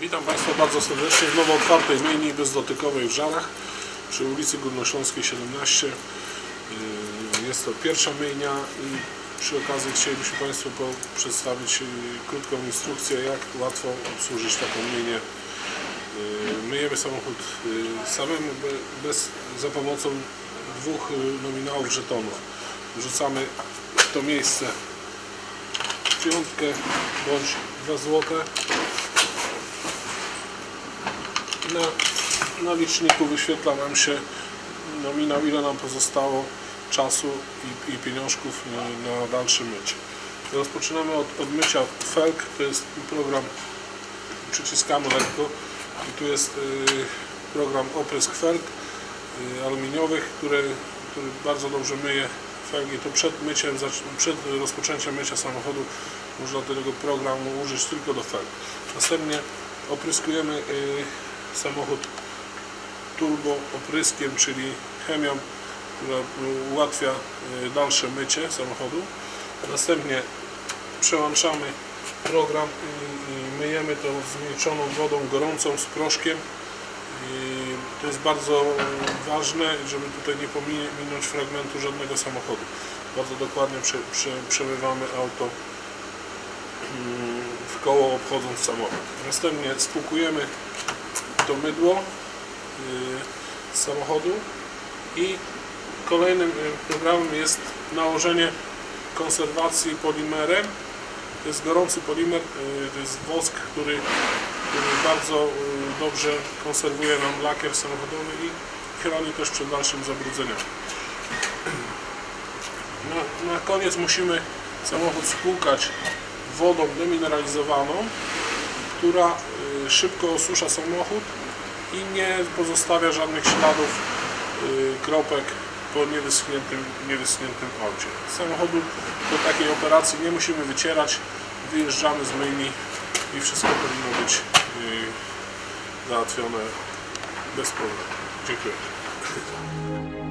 Witam Państwa bardzo serdecznie w nowo otwartej myjni bezdotykowej w Żarach przy ulicy Górnośląskiej 17. Yy, Jest to pierwsza myjnia i przy okazji chcielibyśmy Państwu przedstawić yy, krótką instrukcję jak łatwo obsłużyć taką myjnię. Yy, Myjemy samochód samemu be- bez, za pomocą dwóch nominałów żetonów. Wrzucamy w to miejsce piątkę bądź 2 złote na, na liczniku wyświetla nam się nominał, ile nam pozostało czasu i, i pieniążków na, na dalsze mycie. Rozpoczynamy od, od mycia felk, to jest program, przyciskamy lekko i tu jest y, program oprysk felk y, aluminiowych, który, który bardzo dobrze myje felgi. To przed myciem, przed rozpoczęciem mycia samochodu można tego programu użyć tylko do felg. Następnie opryskujemy samochód turbo opryskiem, czyli chemią, która y, ułatwia y, dalsze mycie samochodu. Następnie przełączamy program i, myjemy to zmielczoną wodą gorącą z proszkiem. I to jest bardzo ważne, żeby tutaj nie pominąć fragmentu żadnego samochodu. Bardzo dokładnie prze, prze, przemywamy auto mm, w koło obchodząc samochód. Następnie spłukujemy to mydło y, z samochodu i kolejnym y, programem jest nałożenie konserwacji polimerem. To jest gorący polimer, y, to jest wosk, który, który bardzo y, dobrze konserwuje nam lakier samochodowy i chroni też przed dalszym zabrudzeniami. Na, na koniec musimy samochód spłukać wodą demineralizowaną, która y, szybko osusza samochód i nie pozostawia żadnych śladów y, kropek po niewyschniętym, niewyschniętym aucie. Samochodu do takiej operacji nie musimy wycierać, wyjeżdżamy z myjni i wszystko powinno być y, załatwione bez problemu. Dziękuję.